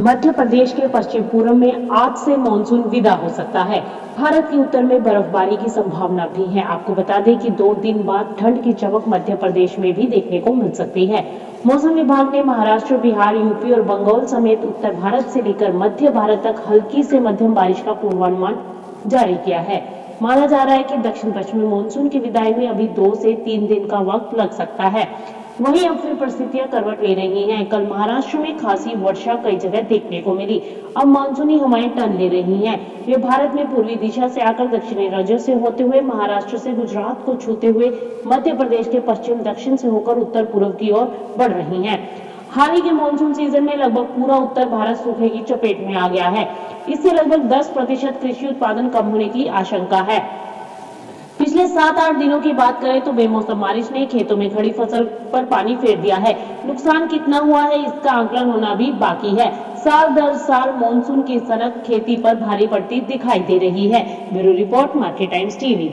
मध्य प्रदेश के पश्चिम पूर्व में आज से मानसून विदा हो सकता है। भारत के उत्तर में बर्फबारी की संभावना भी है। आपको बता दें कि दो दिन बाद ठंड की चमक मध्य प्रदेश में भी देखने को मिल सकती है। मौसम विभाग ने महाराष्ट्र, बिहार, यूपी और बंगाल समेत उत्तर भारत से लेकर मध्य भारत तक हल्की से मध्यम बारिश का पूर्वानुमान जारी किया है। माना जा रहा है कि दक्षिण पश्चिमी मानसून की विदाई में अभी दो से तीन दिन का वक्त लग सकता है। वहीं अब फिर परिस्थितियाँ करवट ले रही हैं। कल महाराष्ट्र में खासी वर्षा कई जगह देखने को मिली। अब मानसूनी हवाएँ टन ले रही हैं। वे भारत में पूर्वी दिशा से आकर दक्षिणी राज्यों से होते हुए, महाराष्ट्र से गुजरात को छूते हुए मध्य प्रदेश के पश्चिम, दक्षिण से होकर उत्तर पूर्व की ओर बढ़ रही है। हाल ही के मानसून सीज़न में लगभग पूरा उत्तर भारत सूखे की चपेट में आ गया है। इससे लगभग 10 प्रतिशत कृषि उत्पादन कम होने की आशंका है। पिछले सात आठ दिनों की बात करें तो बेमौसम बारिश ने खेतों में खड़ी फ़सल पर पानी फेर दिया है। नुकसान कितना हुआ है इसका आंकलन होना भी बाकी है। साल दर साल मानसून की सनक खेती पर भारी पड़ती दिखाई दे रही है। Bureau report, Market Times TV.